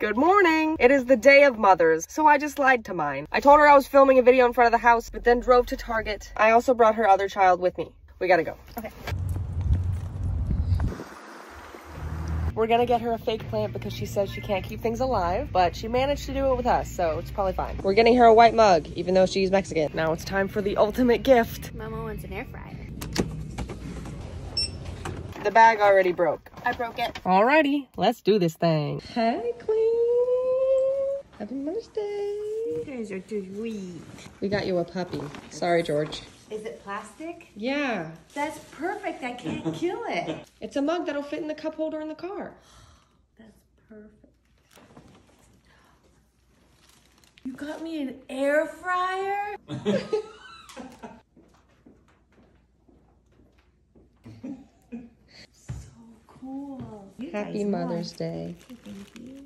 Good morning. It is the day of mothers, so I just lied to mine. I told her I was filming a video in front of the house, but then drove to Target. I also brought her other child with me. We gotta go. Okay. We're gonna get her a fake plant because she says she can't keep things alive, but she managed to do it with us, so it's probably fine. We're getting her a white mug, even though she's Mexican. Now it's time for the ultimate gift. Mama wants an air fryer. The bag already broke. I broke it. Alrighty, let's do this thing. Hey, Queen. Happy Mother's Day. You guys are too sweet. We got you a puppy. Sorry, George. Is it plastic? Yeah, That's perfect. I can't kill it. it's a mug that'll fit in the cup holder in the car. That's perfect. You got me an air fryer? so cool. You Happy Mother's. Day. Thank